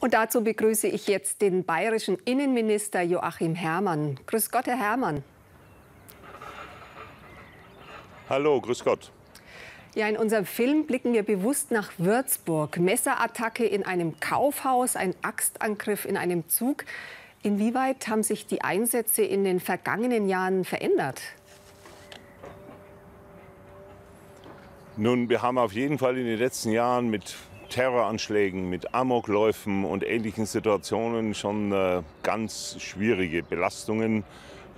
Und dazu begrüße ich jetzt den bayerischen Innenminister Joachim Herrmann. Grüß Gott, Herr Herrmann. Hallo, grüß Gott. Ja, in unserem Film blicken wir bewusst nach Würzburg. Messerattacke in einem Kaufhaus, ein Axtangriff in einem Zug. Inwieweit haben sich die Einsätze in den vergangenen Jahren verändert? Nun, wir haben auf jeden Fall in den letzten Jahren mit Terroranschlägen, mit Amokläufen und ähnlichen Situationen schon äh, ganz schwierige Belastungen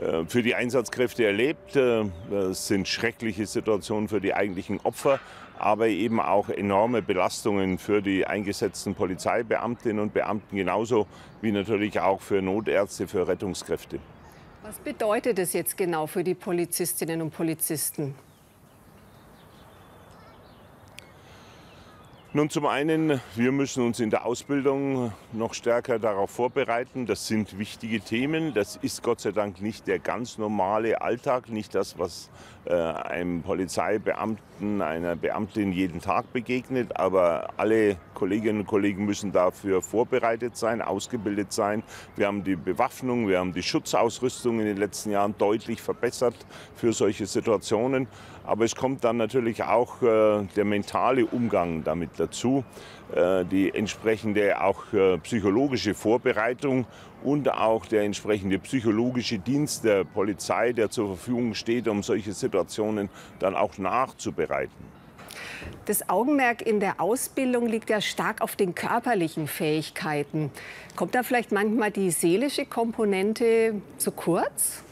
äh, für die Einsatzkräfte erlebt. Äh, es sind schreckliche Situationen für die eigentlichen Opfer, aber eben auch enorme Belastungen für die eingesetzten Polizeibeamtinnen und Beamten genauso wie natürlich auch für Notärzte, für Rettungskräfte. Was bedeutet es jetzt genau für die Polizistinnen und Polizisten? Nun, zum einen, wir müssen uns in der Ausbildung noch stärker darauf vorbereiten. Das sind wichtige Themen. Das ist Gott sei Dank nicht der ganz normale Alltag, nicht das, was äh, einem Polizeibeamten, einer Beamtin jeden Tag begegnet. Aber alle Kolleginnen und Kollegen müssen dafür vorbereitet sein, ausgebildet sein. Wir haben die Bewaffnung, wir haben die Schutzausrüstung in den letzten Jahren deutlich verbessert für solche Situationen. Aber es kommt dann natürlich auch äh, der mentale Umgang damit dazu, äh, die entsprechende auch äh, psychologische Vorbereitung und auch der entsprechende psychologische Dienst der Polizei, der zur Verfügung steht, um solche Situationen dann auch nachzubereiten. Das Augenmerk in der Ausbildung liegt ja stark auf den körperlichen Fähigkeiten. Kommt da vielleicht manchmal die seelische Komponente zu kurz?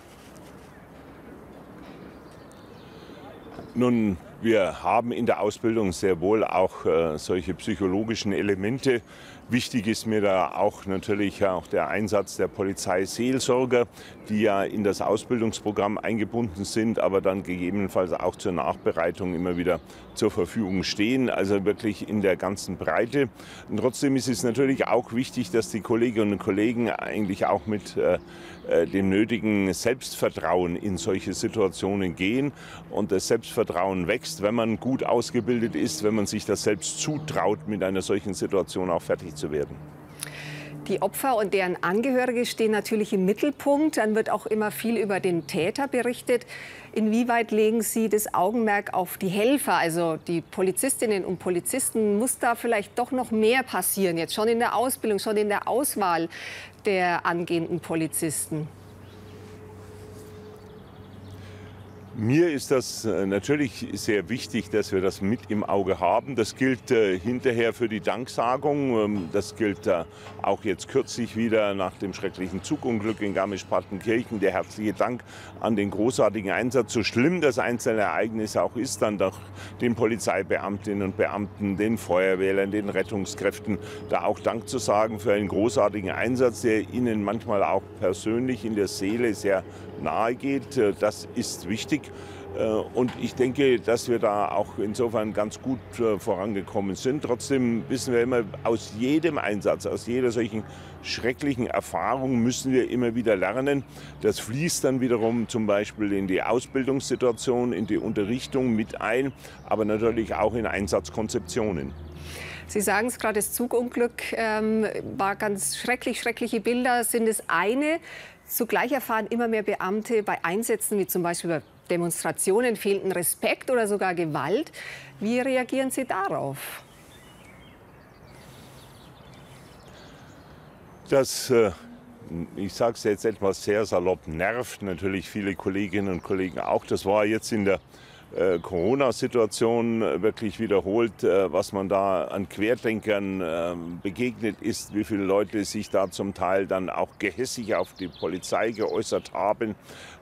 Nun, wir haben in der Ausbildung sehr wohl auch äh, solche psychologischen Elemente. Wichtig ist mir da auch natürlich auch der Einsatz der Polizeiseelsorger, die ja in das Ausbildungsprogramm eingebunden sind, aber dann gegebenenfalls auch zur Nachbereitung immer wieder zur Verfügung stehen, also wirklich in der ganzen Breite. Und trotzdem ist es natürlich auch wichtig, dass die Kolleginnen und Kollegen eigentlich auch mit äh, äh dem nötigen Selbstvertrauen in solche Situationen gehen und das Selbstvertrauen wächst, wenn man gut ausgebildet ist, wenn man sich das selbst zutraut, mit einer solchen Situation auch fertig zu werden. Die Opfer und deren Angehörige stehen natürlich im Mittelpunkt. Dann wird auch immer viel über den Täter berichtet. Inwieweit legen Sie das Augenmerk auf die Helfer, also die Polizistinnen und Polizisten? Muss da vielleicht doch noch mehr passieren, jetzt schon in der Ausbildung, schon in der Auswahl der angehenden Polizisten? Mir ist das äh, natürlich sehr wichtig, dass wir das mit im Auge haben. Das gilt äh, hinterher für die Danksagung. Ähm, das gilt äh, auch jetzt kürzlich wieder nach dem schrecklichen Zugunglück in Garmisch-Partenkirchen. Der herzliche Dank an den großartigen Einsatz. So schlimm das einzelne Ereignis auch ist, dann doch den Polizeibeamtinnen und Beamten, den Feuerwehrern, den Rettungskräften, da auch Dank zu sagen für einen großartigen Einsatz, der ihnen manchmal auch persönlich in der Seele sehr nahe geht. Äh, das ist wichtig. Äh, und ich denke, dass wir da auch insofern ganz gut äh, vorangekommen sind. Trotzdem wissen wir immer, aus jedem Einsatz, aus jeder solchen schrecklichen Erfahrung müssen wir immer wieder lernen. Das fließt dann wiederum zum Beispiel in die Ausbildungssituation, in die Unterrichtung mit ein, aber natürlich auch in Einsatzkonzeptionen. Sie sagen es gerade, das Zugunglück ähm, war ganz schrecklich, schreckliche Bilder sind es eine. Zugleich erfahren immer mehr Beamte bei Einsätzen wie zum Beispiel bei Demonstrationen fehlenden Respekt oder sogar Gewalt. Wie reagieren Sie darauf? Das, äh, ich sage es jetzt etwas sehr salopp, nervt natürlich viele Kolleginnen und Kollegen auch. Das war jetzt in der Corona-Situation wirklich wiederholt, äh, was man da an Querdenkern äh, begegnet ist, wie viele Leute sich da zum Teil dann auch gehässig auf die Polizei geäußert haben.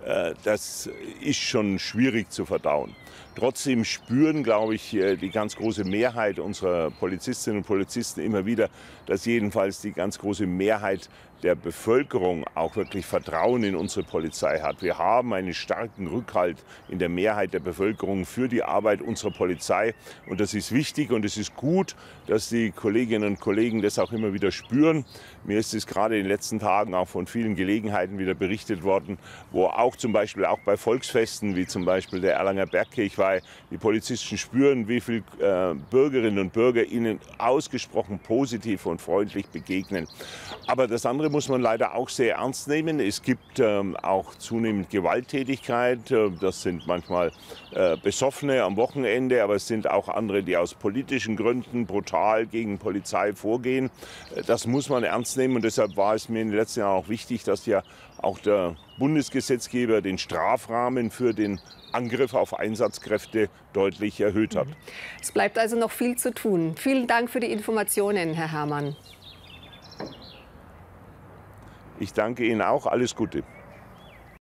Äh, das ist schon schwierig zu verdauen. Trotzdem spüren, glaube ich, äh, die ganz große Mehrheit unserer Polizistinnen und Polizisten immer wieder, dass jedenfalls die ganz große Mehrheit der Bevölkerung auch wirklich Vertrauen in unsere Polizei hat. Wir haben einen starken Rückhalt in der Mehrheit der Bevölkerung für die Arbeit unserer Polizei. Und das ist wichtig und es ist gut, dass die Kolleginnen und Kollegen das auch immer wieder spüren. Mir ist es gerade in den letzten Tagen auch von vielen Gelegenheiten wieder berichtet worden, wo auch zum Beispiel auch bei Volksfesten, wie zum Beispiel der Erlanger Bergkirch war, Polizei. Die Polizisten spüren, wie viele äh, Bürgerinnen und Bürger ihnen ausgesprochen positiv und freundlich begegnen. Aber das andere muss man leider auch sehr ernst nehmen. Es gibt ähm, auch zunehmend Gewalttätigkeit. Äh, das sind manchmal äh, Besoffene am Wochenende, aber es sind auch andere, die aus politischen Gründen brutal gegen Polizei vorgehen. Äh, das muss man ernst nehmen und deshalb war es mir in den letzten Jahren auch wichtig, dass ja auch der Bundesgesetzgeber den Strafrahmen für den Angriff auf Einsatzkräfte deutlich erhöht hat. Es bleibt also noch viel zu tun. Vielen Dank für die Informationen, Herr Herrmann. Ich danke Ihnen auch. Alles Gute.